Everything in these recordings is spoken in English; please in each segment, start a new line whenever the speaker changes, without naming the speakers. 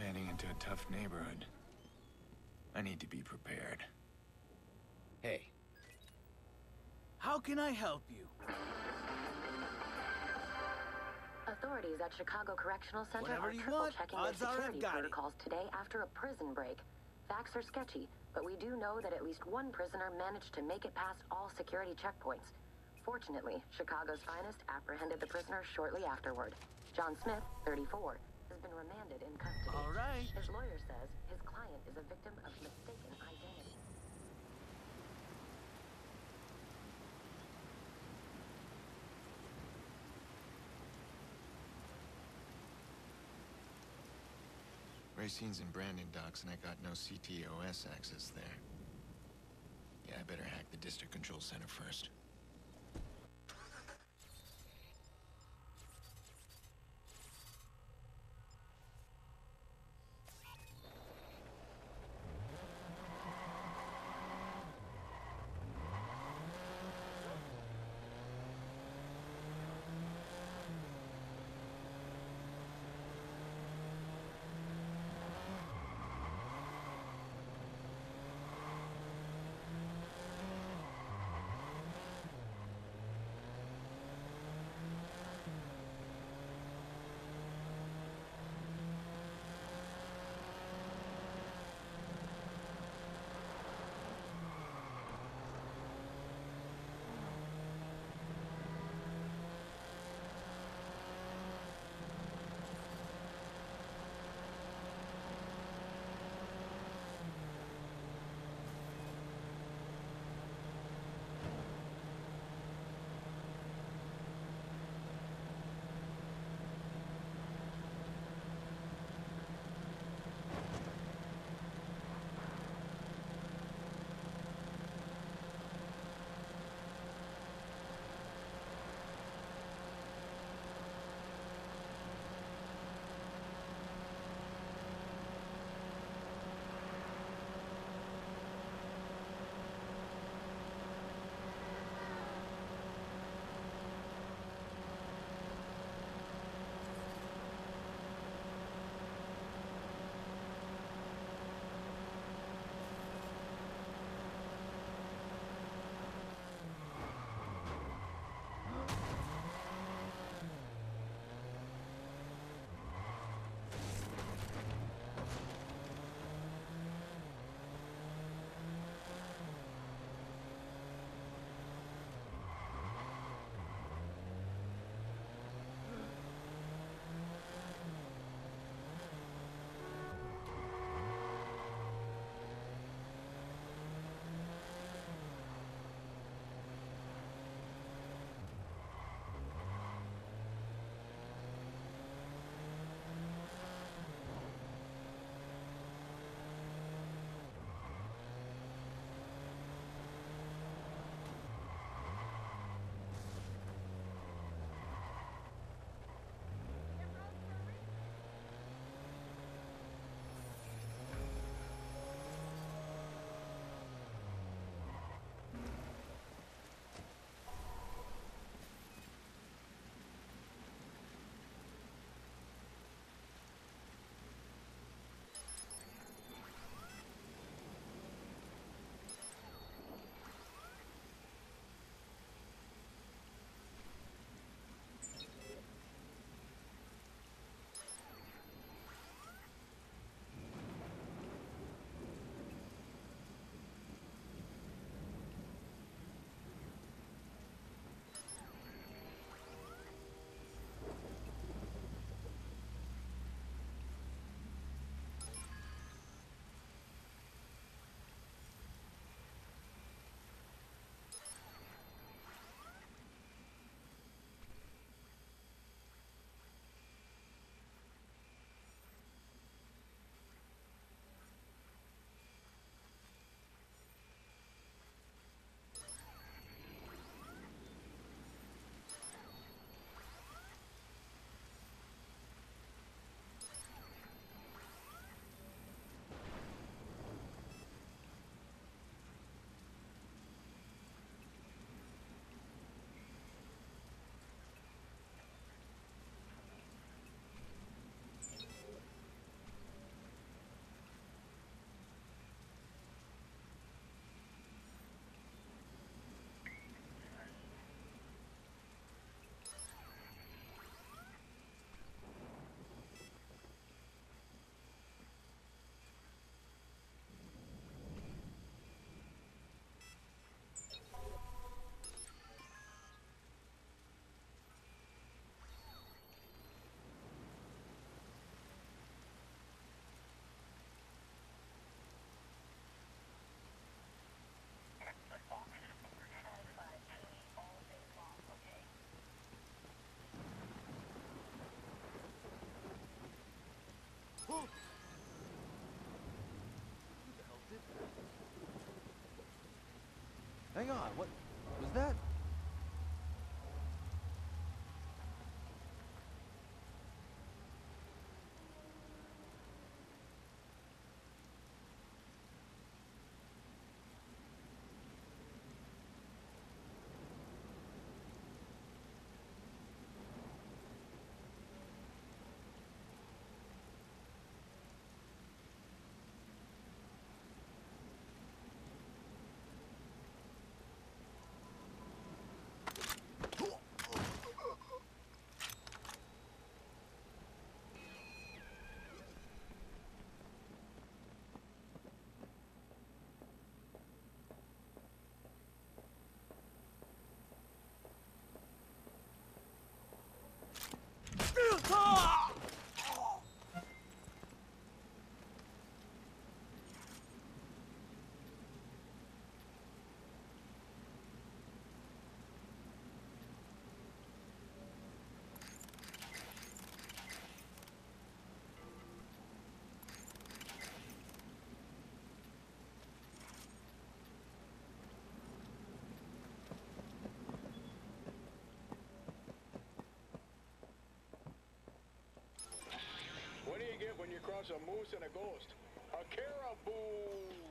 heading into a tough neighborhood. I need to be prepared.
Hey,
How can I help you?
Authorities at Chicago Correctional Center
Whatever
are
you
triple
want,
checking their security
got it.
protocols today after a prison break. Facts are sketchy, but we do know that at least one prisoner managed to make it past all security checkpoints. Fortunately, Chicago's finest apprehended the prisoner shortly afterward. John Smith, 34, has been remanded in custody.
All right.
His lawyer says his client is a victim of mistaken identity.
Racine's in Brandon docks, and I got no CTOS access there. Yeah, I better hack the district control center first.
Hang on, what was that?
When you cross a moose and a ghost? A caribou!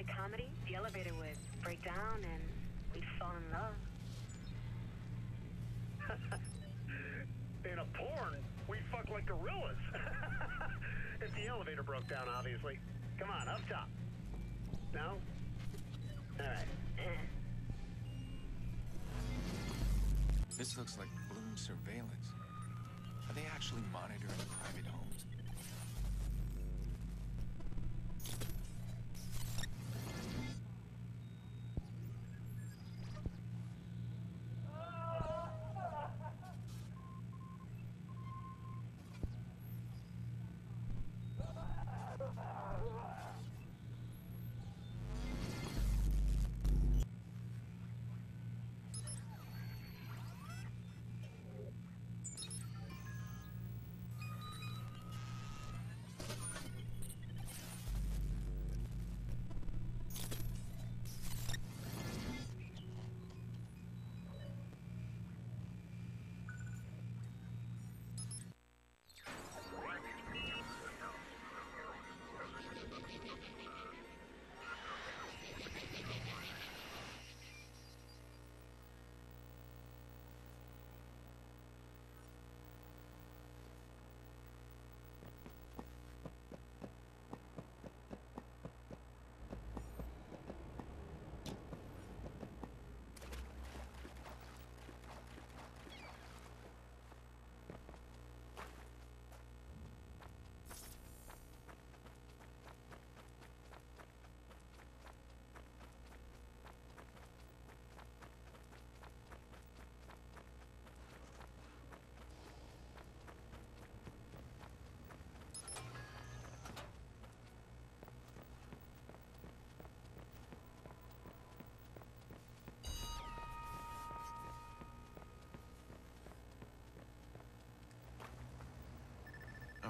Romantic comedy, the elevator would break down and we'd fall in love.
In a porn, we fuck like gorillas. if the elevator broke down, obviously. Come on, up top. No? Alright.
This looks like Blume surveillance. Are they actually monitoring private homes?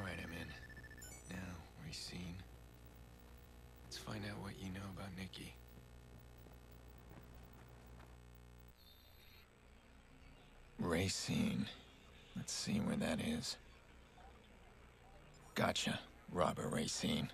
All right, I'm in. Now, Racine. Let's find out what you know about Nicky. Racine. Let's see where that is. Gotcha. Robert Racine.